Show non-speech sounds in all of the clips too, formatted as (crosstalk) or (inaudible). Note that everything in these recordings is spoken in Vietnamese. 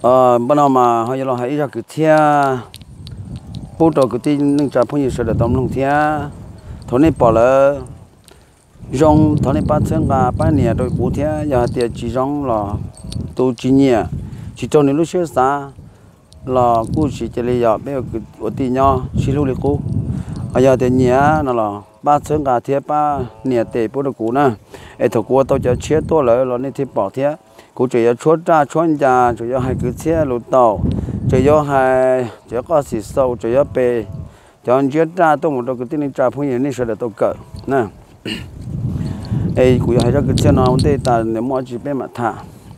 ờ bên nào mà họ giờ hãy ra cái thia. Bố trò cái tin nâng trà phong nhiêu được tóm lòng thia. Thôi này bỏ lỡ. Rong thôi này bắt chân gà bắt nè đôi bố thia. Giờ thì chỉ rong là tu chỉ nhẹ chỉ cho nên lúc xưa xa. Là cô chỉ chỉ lấy giờ bây giờ cái tin nhau chỉ lúc lấy cô bây giờ thì nhẹ nó là bắt chân gà thia ba nè tệ bố được cũ nè ai thôi qua tôi cho chia tôi lỡ lo nên thì bỏ thế. Cũng chỉ cho chốt ra chốt ra chỉ cho hai cứ chia lụt tàu. Chỉ cho hai chỉ có xì sâu chỉ cho bề cho anh chia ra tôi một đôi cái tin trả phong nhiêu này sẽ được tôi cỡ, nè. Ai cũng hay cho cái chia nào để ta nếu mà chỉ bên mà thả.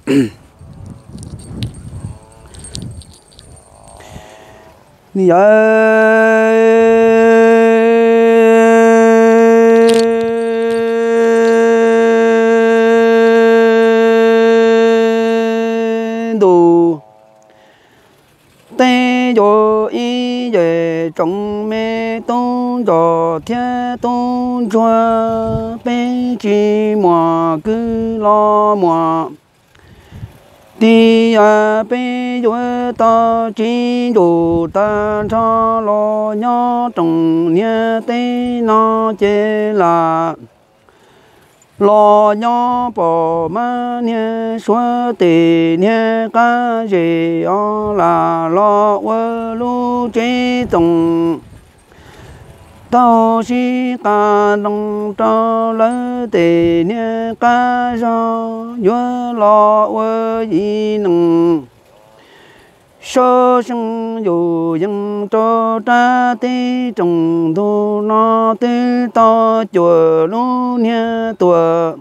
(coughs) Ni đồ yo cho y về trong mê tôn cho thiên tôn cho bê chi mò, cứ lo mò. Đi à bê yo ta chi đồ ta cho lo nhớ trong nhớ tê nó chê là lo nhớ bỏ mà nhé, xóa tì nhé, cá gì ó là lo quơ lu chế tùng. Tao si ca đông cho lỡ tì nhé, cá do nhớ lo quơ gì nâng sơ sinh dù dân cho ta tê trồng thu nó tê to chùa lu nha tùa.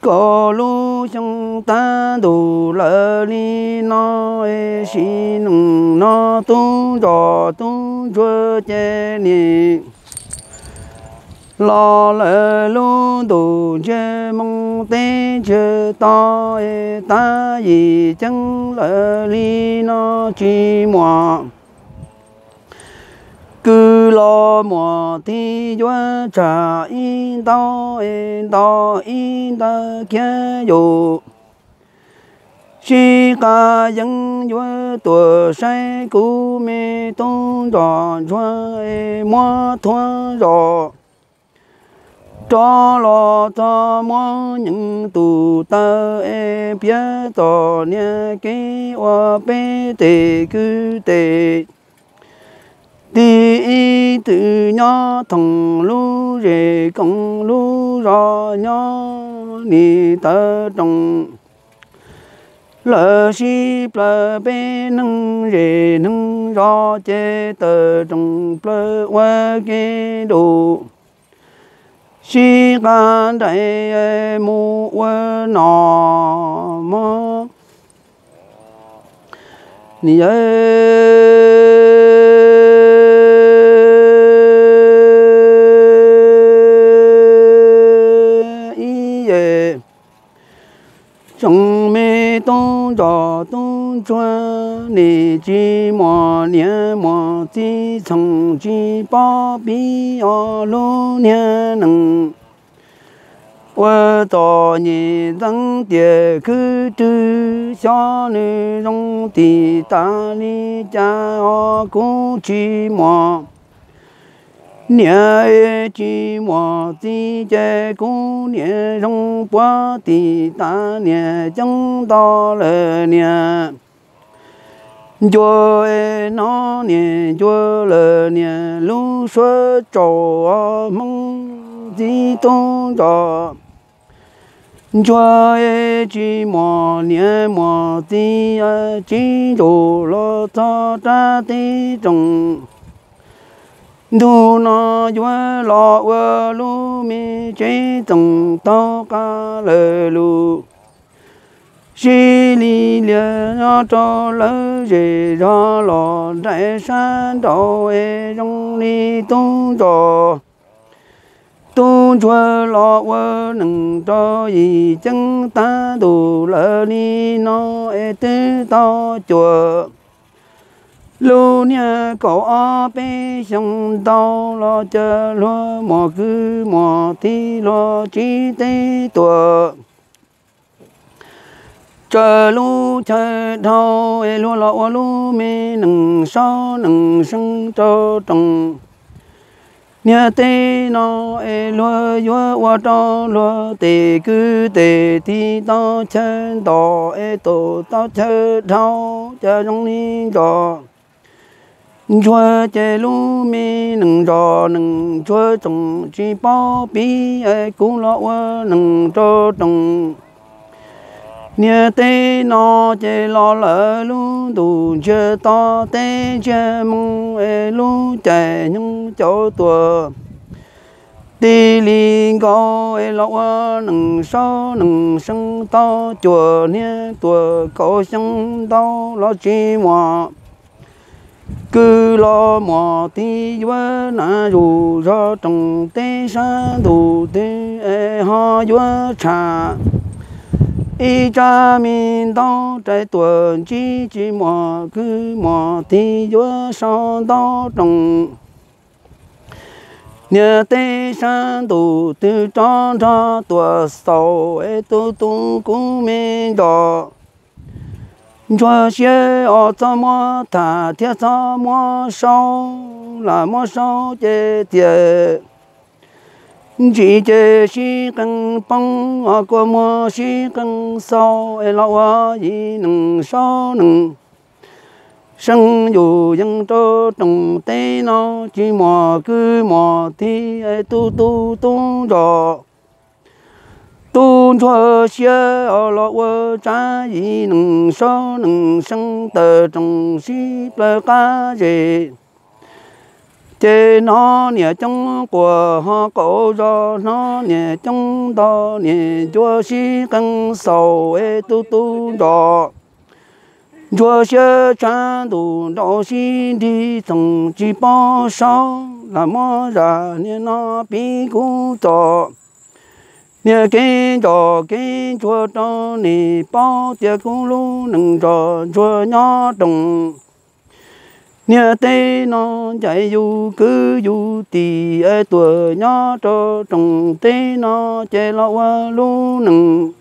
Có lu trong ta đủ lỡ đi nó, ê xí nung nó tu cho tu chùa chê niệm lo lỡ lu tu chê mong tê chê to e ta yi chẳng lỡ li nó chi mò cứ lo mò thì cho trả in to in to in ta kia dù. Si ca dân cho tuổi say cú mê tôn trò e mua thua rồi cho lo cho mò những tù tơ e bia tò, nia cái o bê tề cứ tề đi y, tự nhỏ thằng lu rề công lu rò nhỏ ni tơ trong lỡ si, plơ bê nâng rề nâng rò chê tơ trong plơ qua cái đồ si can đại mu quê nọ mơ ni ê trong mê tôn trò tôn choa ni chi mo nia mo chi chong chi bao bi o lu nia nang. Quê to ni dang tie ku tu cho ni rong ti ta ni cha o ku chi mo. Nia e chi mò ti che cú nia rong qua ti ta nia chẳng to lệ nia chúa nó nè, chúa lờ nè lu sơ trò mong di tôn trò chúa chỉ mò nè mò ti chỉ đồ lo cho cha ti trồng. Đu nó chúa lo vơ lu mi chế trồng, to ca lờ lu chi li lìa nó cho lỡ rề do lò đại san đồ e trong ni tu trò tu chua lo vơ nâng cho gì chân ta đủ lỡ ni nó e tư to chùa. Lu nha cổ o bên sông đau lo chờ lo mò cứ mò thi lo chi tê tuột chờ lu chờ thâu e lu lo lu mi nâng so nâng sưng cho trồng nhà tê nó e lu yo wa cho lu tê cứ tê ti to chân to e tổ to chờ thâu chờ trong ni cho chúa chế lu mi nâng cho nâng chúa trồng chỉ bao bi e cũng lo wa nâng cho trồng nhớ tê nó chê lo lỡ lu đủ chê to tê chê mong ê lu chạy nhưng chỗ tua tê li có e lo nâng sơ nâng sân to, chùa nhé tùa có sân to, lo chi mò. Cứ lo mò tí vơ nà dù do trồng tê sa đủ tê ê ho vơ trà y cha đau trái mò thì vơ son đau trồng nhớ tê san đủ từ tròn cho tua sầu e tu tu cũng mình đó chúa xe ở cho mò thả thiết cho mò sâu là mò sâu chế chỉ chế si cần bông ở qua mò si cần sau ai lâu ở gì nâng sau nâng sinh dù dân cho trồng tê nó, chỉ mò cứ mò thì ai tu tu tu rồi tu cho xe ở lọ ở cha gì nâng sau nâng sinh tờ trồng sĩ bờ cá gì chế nó nhẹ trong của họ cổ do nó nhẹ trong đó nhẹ chúa si căng sầu, ê, tu tu đó chúa sẽ cha đủ đó si đi thằng chỉ bao sao là mơ ra nhẹ nó bị cú cho nhẹ cái cho cái chúa cho nhẹ bao tiệt cú lu nâng cho chúa nhỏ đồng nhớ tê nó chạy du, cứ du tì ở tuổi nhỏ cho trồng tê nó chạy lo qua lu nâng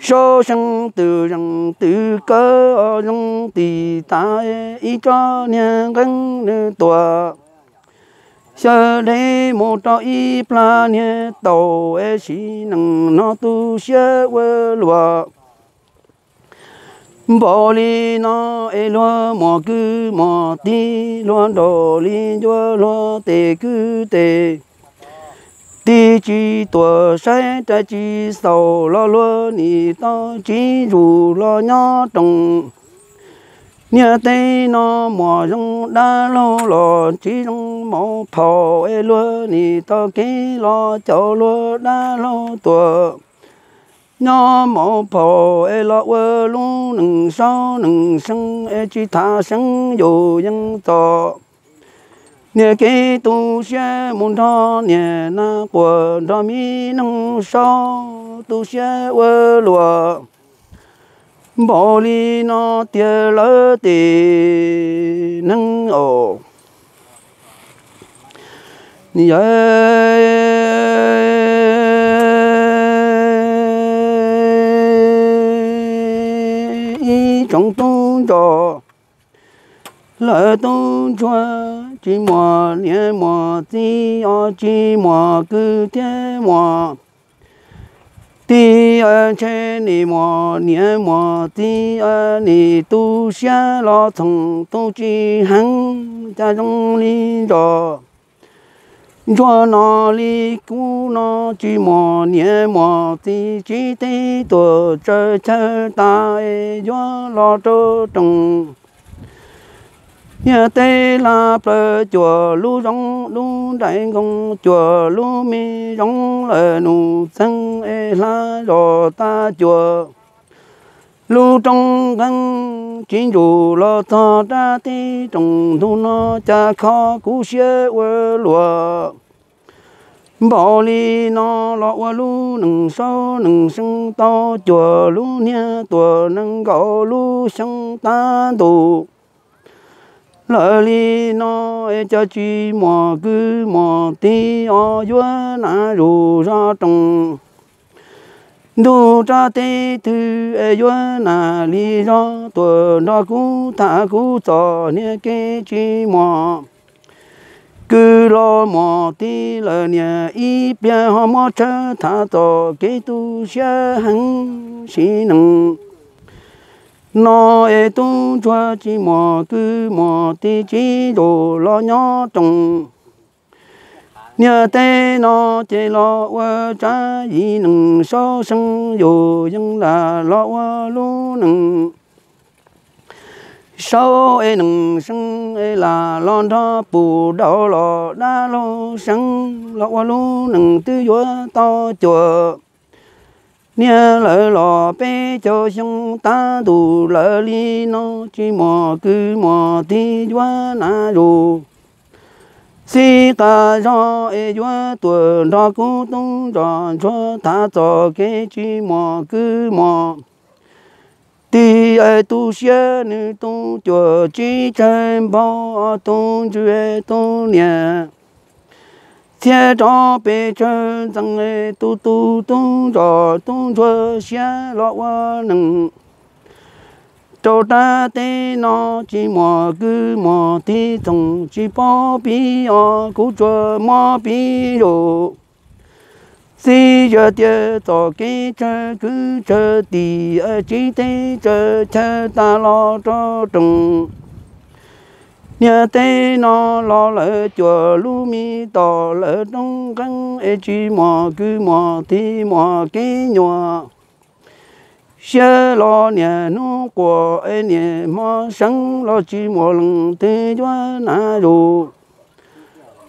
số sang từ rằng từ cơ ở trong tì ta ý cho nhà gắn tuổi sơ đây một trò y plan nhé tàu e xí nằng nó tu sơ quê lúa bỏ đi nó e lo mò cứ mò ti lo đồ li lúa lo tề cứ tề ti chỉ tuổi sai trái chỉ sầu lo lo ni to chỉ dù lo nhỏ trồng nhà tây nó mò rong đa lo lo chỉ rong mò phò e lo ni to kí lo cho lo đa lo tuổi nhỏ mô phò e lo quơ lu nừng so nừng sân e chi tha sân dù dân to nè kê tu xe môn thọ nè na của đo mi nâng so tu xe quơ lùa. Bỏ đi nó tia lỡ tì nâng ổ nhớ trong tung cho lỡ tung cho chỉ mò nhớ mò tí ở chỉ mò cứ thế mò. Ti ở trên nì mò nhớ mò ti ở nì tu xia lo thằng tu chi hăng cha trong lý rồi cho nó li cú, nó chỉ mò nhẹ mò thì chỉ ti tổ chơi chơi ta cho lo cho trồng nhà tê la bờ chùa lu rong, lu đại công chùa lu mi rong, lờ nụ sang e la rồi ta chùa lu trong găng chính chủ lo ta ra ti trong thu nó cha khó cú xe quê lúa bỏ li nó lọ qua lu nâng sâu nâng sưng to, chùa lu nha tua nâng gõ lu sưng ta tù. Lỡ li nó e cho chi, mò cứ mò tí, o yua na ru ra trong đu cha tê thư e yua na li ra tuổi nó cú ta cú cho nè cái chi mò. Cứ lo mò tí lỡ nè, y bia họ mò chơ ta cho cái tu xe hăng xí nâng nó e tu cho chi mò, cứ mò tí chi đồ lo nhỏ trồng nhớ tê nó chế lo qua cha y nâng so sân dù dân là lo qua lu nâng sau e nâng sân e là lo đó bù đau lo đa lo sân lo qua lu nâng tư vua to chùa nhớ lỡ lò bé cho xong ta đủ lỡ li nó chỉ mò cứ mò tí quá na dù si ta cho e quá tuổi đó cũng tung cho cho ta cho cái chỉ mò cứ mò tí ai e tu xe nữ tu cho chỉ chân bao tung chưa tu nia. Thiên cho bề chân rằng lệ tu tu tung cho tung cho xe lọ năng nâng cho ta tê nó chỉ mò cứ mò tí tổng chỉ bỏ bí ở cú cho mò bí rồi si giờ tia cho cái chờ cứ chờ tì ở chỉ tê chờ chờ ta lo cho trồng nhà tê nó lo lỡ chùa lu mi, tò lỡ đông căng, ê chỉ mò cứ mò thì mò cái nhòa xe lo nhà nó của ê nhà mà sáng lo chỉ một lần thế cho na đồ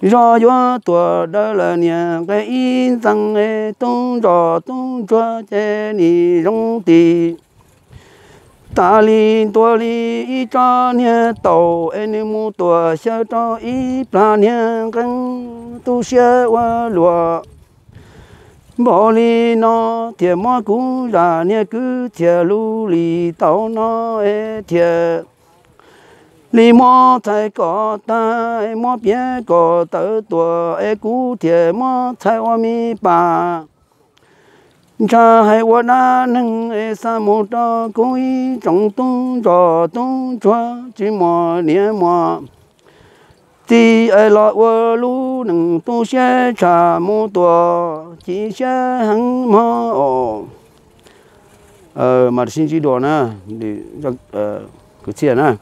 do do tuổi đó là nhà cái in rằng ê tung trò tung cho che ni rong tì. Ta li tua li, y cho nia tàu em mu tua xe cho y pla nia căng tu xe qua lúa bỏ đi nó thì mà cũng là nè cứ thiệt lu lì tao nó e thiệt lì mò thay có ta e mò bia có tớ tua e cú thiệt mò thay hoa mi bà cha hay hoa na nâng e sa mô đó cố ý trong tung trò tung chua chỉ mò nia mò ti ai lo wo lu nâng tu xe cha mu tua chỉ xe hăng mò ồ. Ờ mà xin chỉ đồ na để cho ờ cái chuyện na